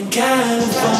in California.